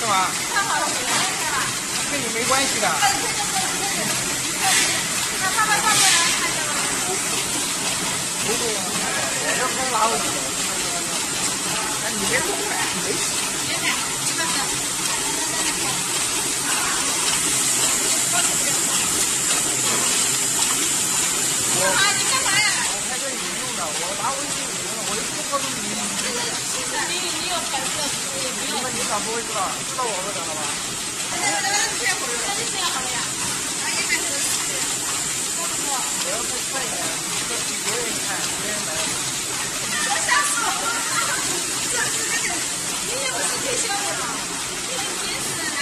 干嘛？看好了回来是吧？跟你没关系的。那爸爸上过来看见了。不动啊！我这风拉回去。哎，你别动，没事。别改，是不是？啊，你干嘛呀？我开这引用的，我拿微信引用的，你。你有本事也没有。那你咋不会知道？知道我会得了吧？那那那这样好了，那就这样好了呀。你也不是退休的嘛？你很平时啊。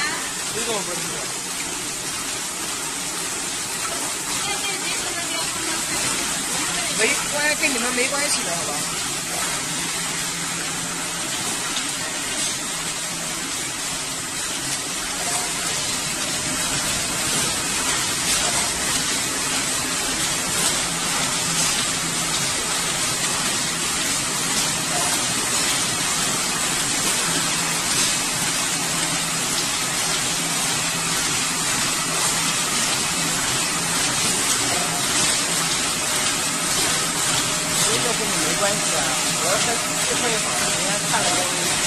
谁跟我说的？对对，平时的要看到没关，跟你们没关系的，好吧？我要再再快一会儿，人家看了都。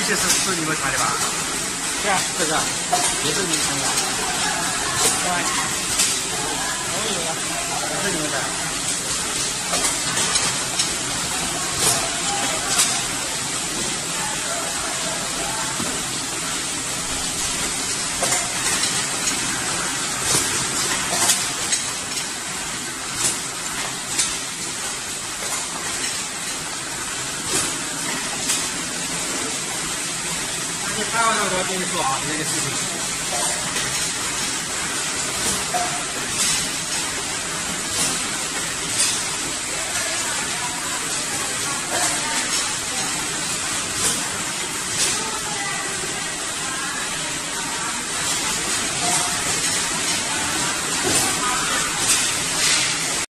这些是是你们查的吧？是啊，这个也是你们查的，对吧？我有啊。也是你们的。你拍完了我要跟你说啊，这个事情。